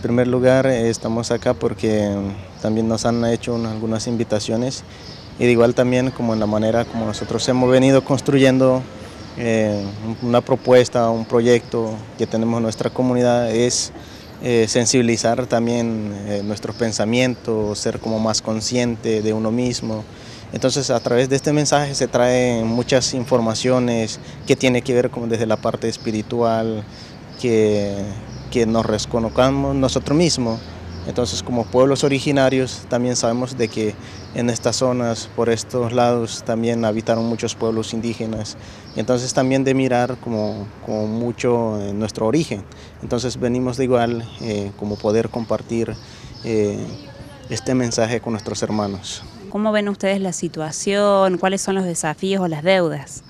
primer lugar estamos acá porque también nos han hecho algunas invitaciones y de igual también como en la manera como nosotros hemos venido construyendo eh, una propuesta, un proyecto que tenemos en nuestra comunidad es eh, sensibilizar también eh, nuestros pensamientos, ser como más consciente de uno mismo. Entonces a través de este mensaje se traen muchas informaciones que tiene que ver como desde la parte espiritual, que, que nos reconozcamos nosotros mismos entonces, como pueblos originarios, también sabemos de que en estas zonas, por estos lados, también habitaron muchos pueblos indígenas. Entonces, también de mirar como, mucho en nuestro origen. Entonces, venimos de igual eh, como poder compartir eh, este mensaje con nuestros hermanos. ¿Cómo ven ustedes la situación? ¿Cuáles son los desafíos o las deudas?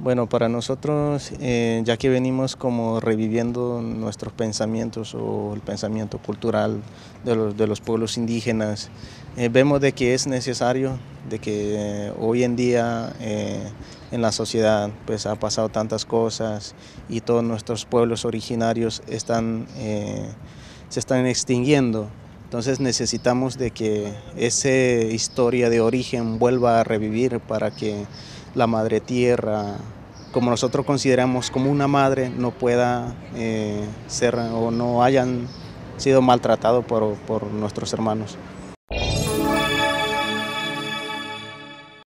Bueno, para nosotros, eh, ya que venimos como reviviendo nuestros pensamientos o el pensamiento cultural de los, pueblos indígenas, eh, vemos de que es necesario, de que hoy en día eh, en la sociedad pues ha pasado tantas cosas y todos nuestros pueblos originarios están, se están extinguiendo. Entonces necesitamos de que esa historia de origen vuelva a revivir para que la madre tierra, como nosotros consideramos como una madre, no pueda eh, ser o no hayan sido maltratados por, por nuestros hermanos.